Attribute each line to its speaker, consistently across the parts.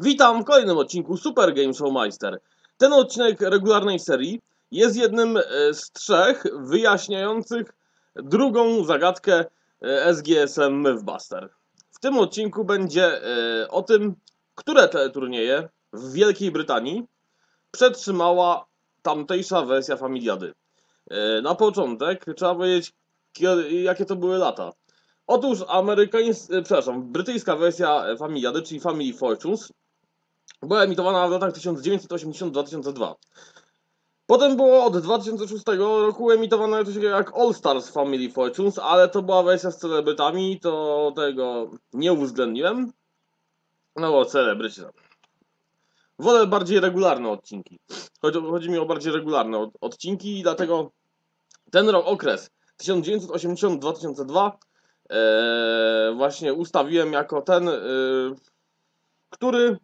Speaker 1: Witam w kolejnym odcinku Super Game Show Meister. Ten odcinek regularnej serii jest jednym e, z trzech wyjaśniających drugą zagadkę e, SGSM Mythbuster. W tym odcinku będzie e, o tym, które te turnieje w Wielkiej Brytanii przetrzymała tamtejsza wersja Familiady. Na początek trzeba powiedzieć, jakie to były lata. Otóż amerykańska, przepraszam, brytyjska wersja Familiady, czyli Family Fortunes, była emitowana w latach 1980-2002. Potem było od 2006 roku emitowane coś jak All Stars Family Fortunes, ale to była wersja z celebrytami, to tego nie uwzględniłem. No bo celebryci. tam. Wolę bardziej regularne odcinki. Chodzi, chodzi mi o bardziej regularne od, odcinki i dlatego ten rok, okres 1980-2002 e, właśnie ustawiłem jako ten, e, który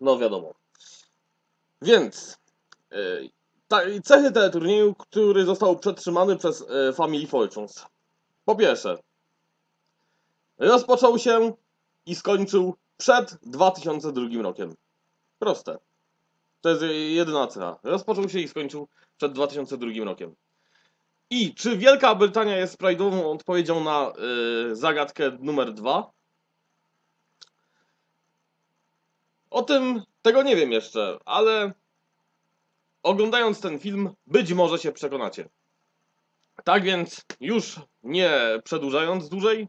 Speaker 1: no wiadomo. Więc e, cechy teleturnieju, który został przetrzymany przez e, Family Fortunes. Po pierwsze, rozpoczął się i skończył przed 2002 rokiem. Proste. To jest jedyna cecha. Rozpoczął się i skończył przed 2002 rokiem. I czy Wielka Brytania jest prawidłową odpowiedzią na zagadkę numer dwa? O tym tego nie wiem jeszcze, ale oglądając ten film, być może się przekonacie. Tak więc, już nie przedłużając dłużej,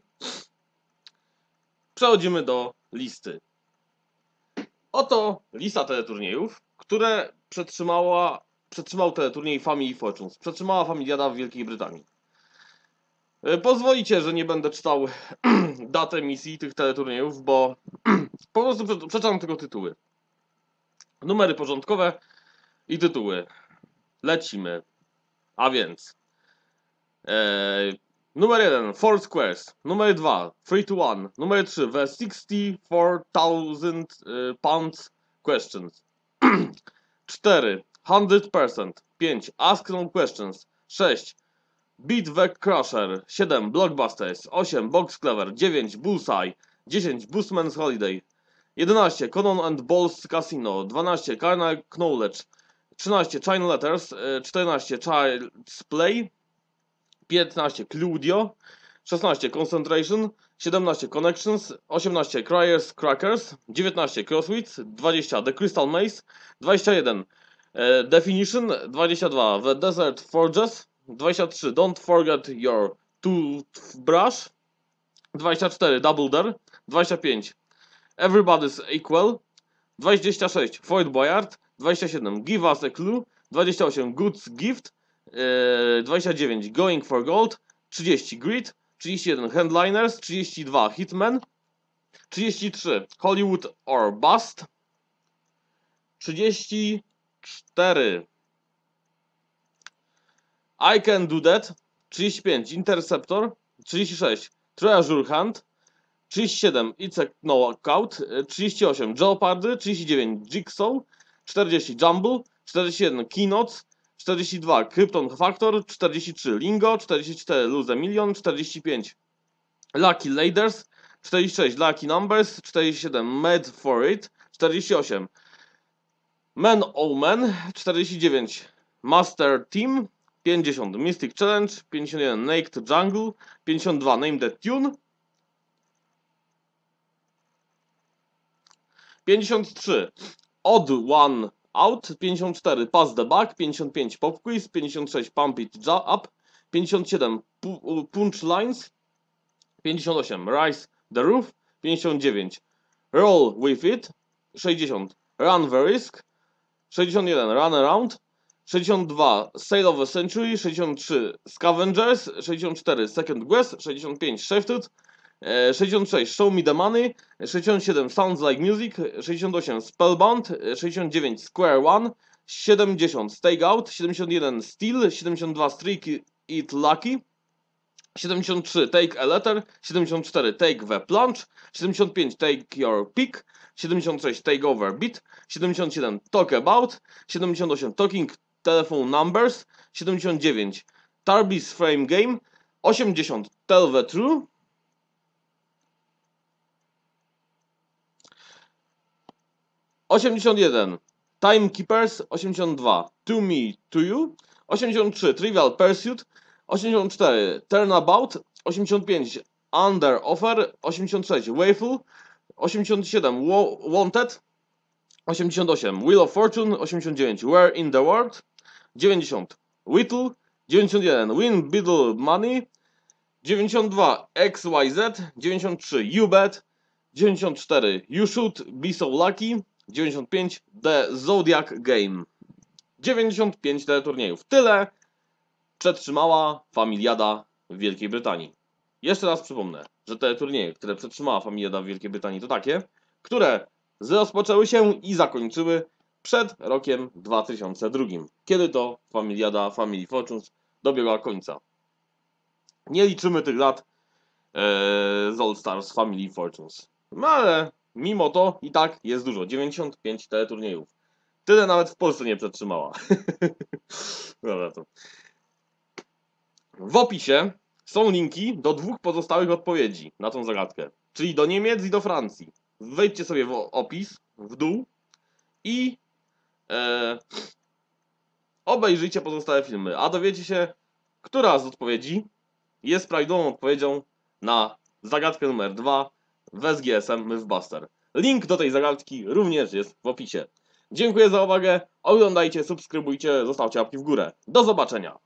Speaker 1: przechodzimy do listy. Oto lista teleturniejów, które przetrzymała, przetrzymał teleturniej Family Fortunes. Przetrzymała Familiada w Wielkiej Brytanii. E, Pozwolicie, że nie będę czytał dat emisji tych teleturniejów, bo po prostu prze- przeczytam tylko tytuły. Numery porządkowe i tytuły. Lecimy. A więc. E, numer 1 Four Squares. Numer 2 3 to 1. Numer 3 The 64,000 e, Pounds Questions. 4 100%. 5 Ask No Questions. 6 The Crusher. 7 Blockbusters. 8 Box Clever. 9 Bullseye. 10 Boostman's Holiday. 11 Conan and Balls Casino. 12 Carnal Knowledge. 13 China Letters. e, 14 Child's Play. 15 Cludio. 16 Concentration. 17 Connections. 18 Cryers Crackers. 19 Crosswits. 20 The Crystal Maze. 21 e, Definition. 22 The Desert Forges. 23 Don't Forget Your Toothbrush. 24 Double Dare. 25 Everybody's Equal. 26 Floyd Boyard. 27 Give Us a Clue. 28 Goods Gift. e, 29 Going for Gold. 30 Grid. 31 Handliners. 32 Hitman. 33 Hollywood or Bust. 34 I Can Do That. 35 Interceptor. 36 Treasure Hunt. 37 It's a Knockout. 38 Jeopardy. 39 Jigsaw. 40 Jumble. 41 Keynotes. 42 Krypton Factor. 43 Lingo. 44 Lose a Million. 45 Lucky Laders. 46 Lucky Numbers. 47 Mad for It. 48 Man Omen. 49 Master Team. 50 Mystic Challenge. 51 Naked Jungle. 52 Name That Tune. 53 Odd One Out. 54 Pass the Buck. 55 Pop Quiz. 56 Pump It Up. 57 Pu- Punchlines. 58 Rise the Roof. 59 Roll With It. 60 Run the Risk. 61 Run Around. 62 Sale of the Century. 63 Scavengers. 64 Second Quest. 65 Shifted. e, 66 Show Me the Money. 67 Sounds Like Music. 68 Spellbound. e, 69 Square One. 70 Stake Out. 71 Steel. 72 Streak It Lucky. 73 Take a Letter, 74 Take the Plunge, 75 Take Your Pick, 76 Take Over Beat, 77 Talk About, 78 Talking Telephone Numbers, 79 Tarby's Frame Game, 80 Tell the True, 81 Timekeepers, 82 To Me, To You, 83 Trivial Pursuit, 84 Turnabout, 85 Under Offer, 86 Wayful, 87 Wa- Wanted, 88 Wheel of Fortune, 89 Where in the World, 90 Whittle, 91 Win Biddle Money, 92 XYZ, 93 You Bet, 94 You Should Be So Lucky, 95 The Zodiac Game. 95 teleturniejów. Tyle przetrzymała familiada w Wielkiej Brytanii. Jeszcze raz przypomnę, że te turnieje, które przetrzymała familiada w Wielkiej Brytanii, to takie, które rozpoczęły się i zakończyły przed rokiem 2002, kiedy to familiada Family Fortunes dobiegła końca. Nie liczymy tych lat e, z All Stars Family Fortunes. No ale mimo to i tak jest dużo. 95 teleturniejów. Tyle nawet w Polsce nie przetrzymała. Dobra to. W opisie są linki do dwóch pozostałych odpowiedzi na tą zagadkę. Czyli do Niemiec i do Francji. Wejdźcie sobie w opis, w dół i e, obejrzyjcie pozostałe filmy. A dowiecie się, która z odpowiedzi jest prawidłową odpowiedzią na zagadkę numer 2 w SGSM Mythbuster. Link do tej zagadki również jest w opisie. Dziękuję za uwagę, oglądajcie, subskrybujcie, zostawcie łapki w górę. Do zobaczenia!